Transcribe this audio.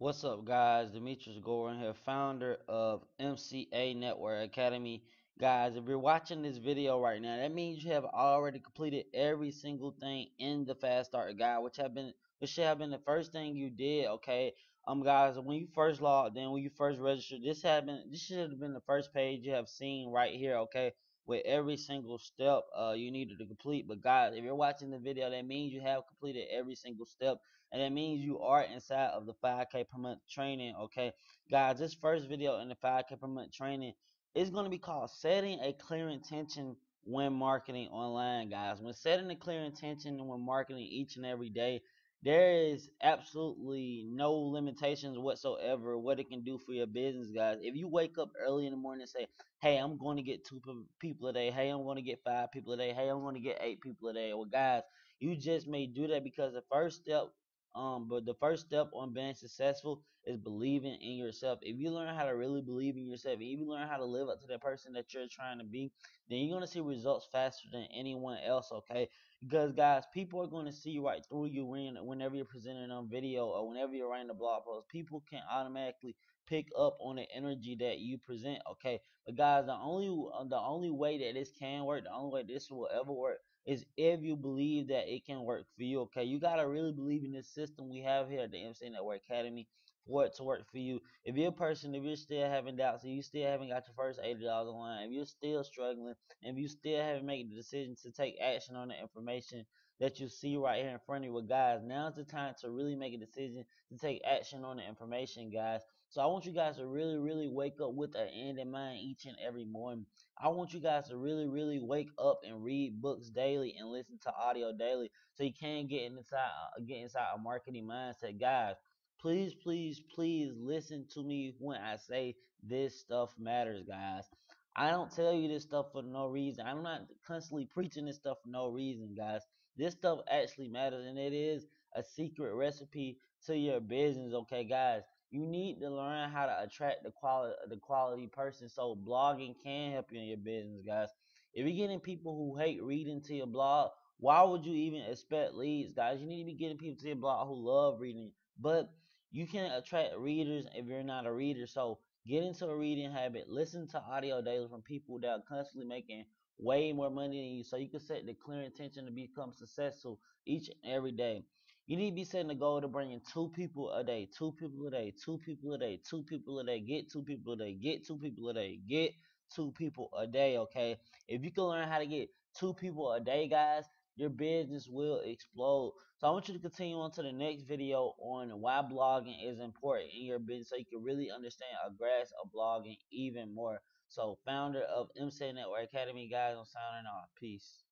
What's up, guys? Demetris Gorham here, founder of MCA Network Academy. Guys, if you're watching this video right now, that means you have already completed every single thing in the Fast Start Guide, which have been which should have been the first thing you did. Okay, um, guys, when you first logged in, when you first registered, this have been this should have been the first page you have seen right here. Okay, with every single step uh, you needed to complete. But guys, if you're watching the video, that means you have completed every single step, and that means you are inside of the 5K per month training. Okay, guys, this first video in the 5K per month training is going to be called setting a clear intention when marketing online, guys. When setting a clear intention when marketing each and every day, there is absolutely no limitations whatsoever what it can do for your business guys. If you wake up early in the morning and say hey i'm going to get two people a day. Hey i'm going to get five people a day. Hey i'm going to get eight people a day. Well guys you just may do that because the first step um but the first step on being successful is believing in yourself if you learn how to really believe in yourself if you learn how to live up to that person that you're trying to be then you're to see results faster than anyone else okay because guys, people are going to see right through you when whenever you're presenting on video or whenever you're writing a blog post. People can automatically pick up on the energy that you present. Okay, but guys, the only uh, the only way that this can work, the only way this will ever work is if you believe that it can work for you. Okay, you gotta really believe in this system we have here at the MC Network Academy for it to work for you. If you're a person, if you're still having doubts, if you still haven't got your first eighty dollars online, if you're still struggling, if you still haven't made the decision to take action on the information that you see right here in front of you, well, guys, now's the time to really make a decision to take action on the information, guys. So I want you guys to really, really wake up with an end in mind each and every morning. I want you guys to really, really wake up and read books daily and listen to audio daily, so you can get inside, uh, get inside a marketing mindset, guys please, please, please listen to me when I say this stuff matters, guys. I don't tell you this stuff for no reason. I'm not constantly preaching this stuff for no reason, guys. This stuff actually matters, and it is a secret recipe to your business, okay, guys. You need to learn how to attract the quality the quality person. So blogging can help you in your business, guys. If you're getting people who hate reading to your blog, why would you even expect leads, guys? You need to be getting people to your blog who love reading. But you can attract readers if you're not a reader. So get into a reading habit. Listen to audio daily from people that are constantly making way more money than you. So you can set the clear intention to become successful each and every day. You need to be setting a goal to bring in two people a day, two people a day, two people a day, two people a day, get two people a day, get two people a day, get two people a day, okay? If you can learn how to get two people a day, guys, your business will explode. So I want you to continue on to the next video on why blogging is important in your business so you can really understand or grasp of blogging even more. So founder of MC Network Academy, guys, I'm signing off. Peace.